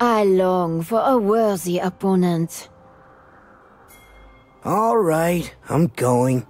I long for a worthy opponent. All right, I'm going.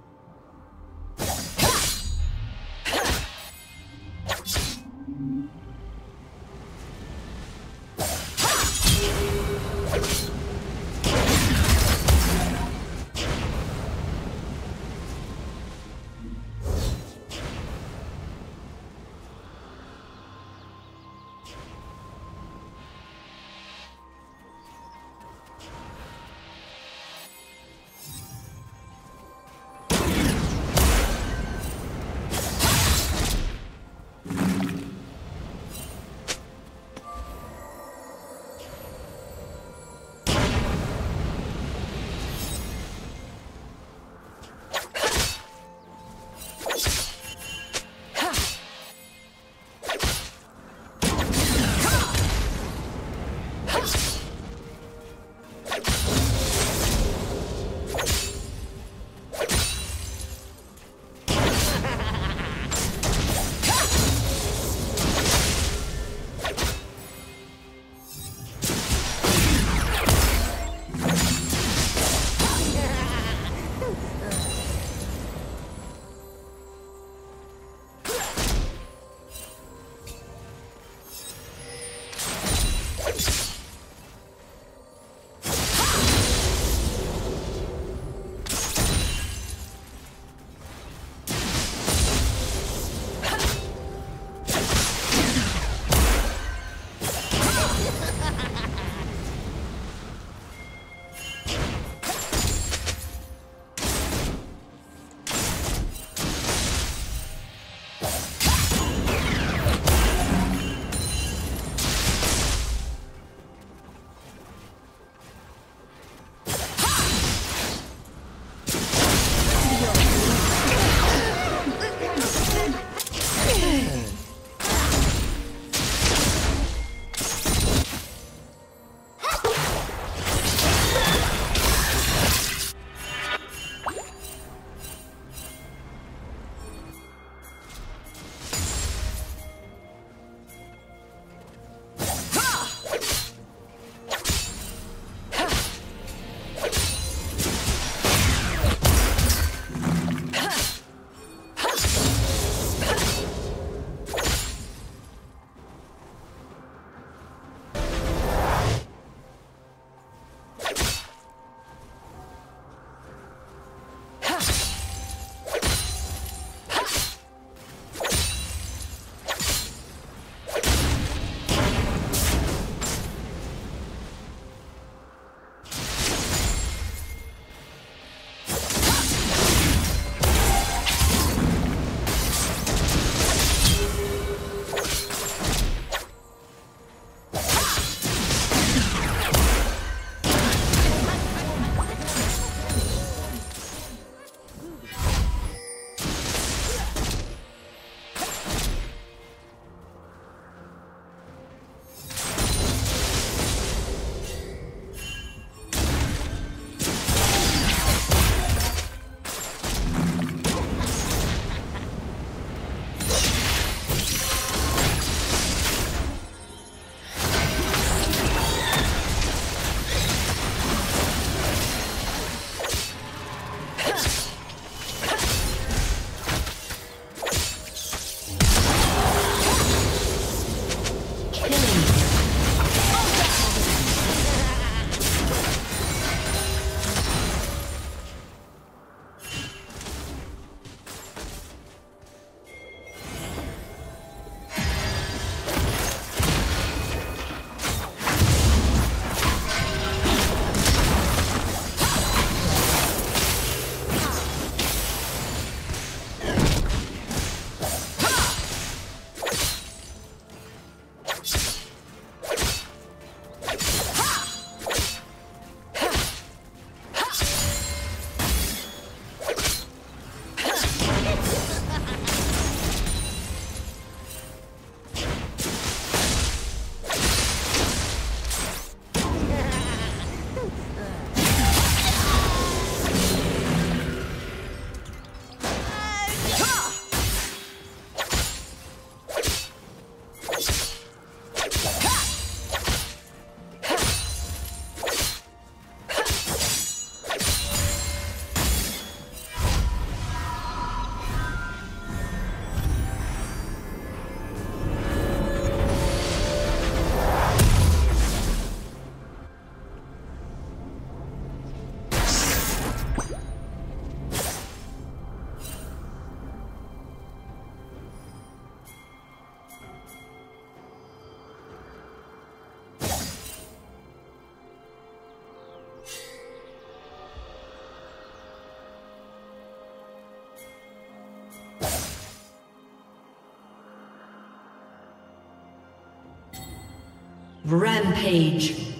Rampage.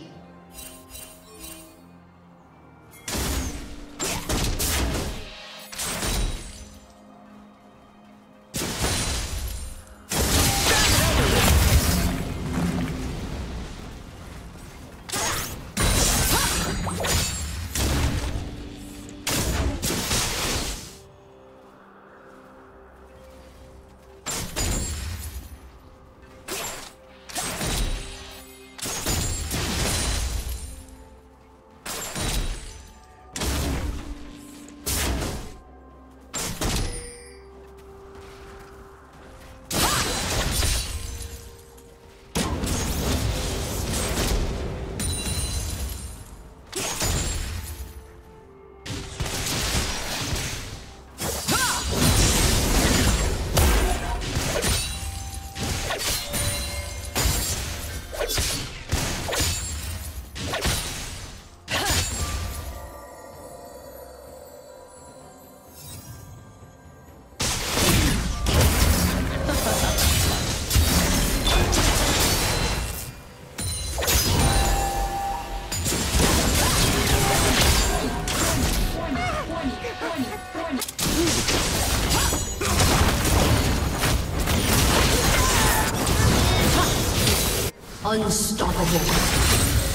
Unstoppable.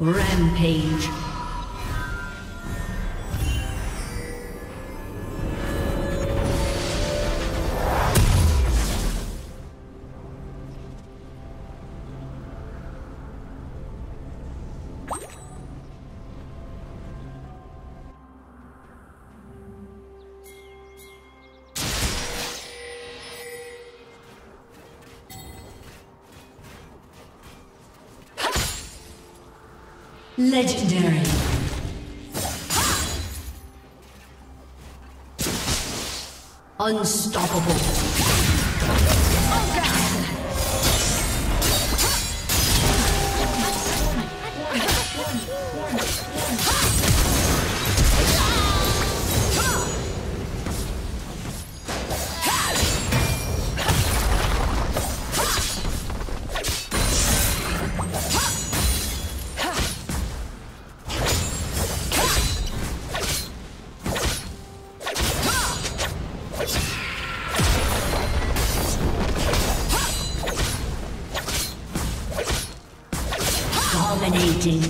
Rampage. Legendary. Unstoppable. Dominating.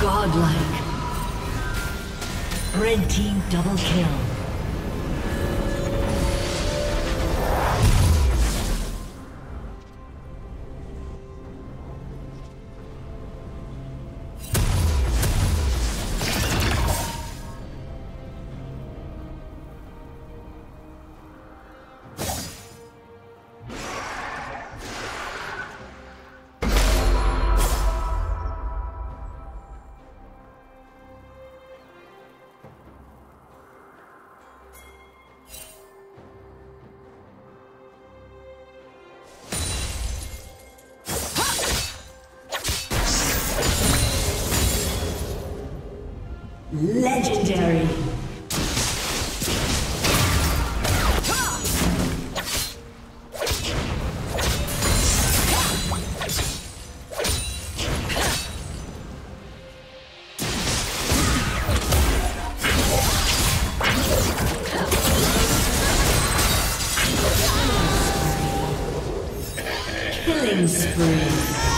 Godlike. Red team double kill. Legendary. Killing spree.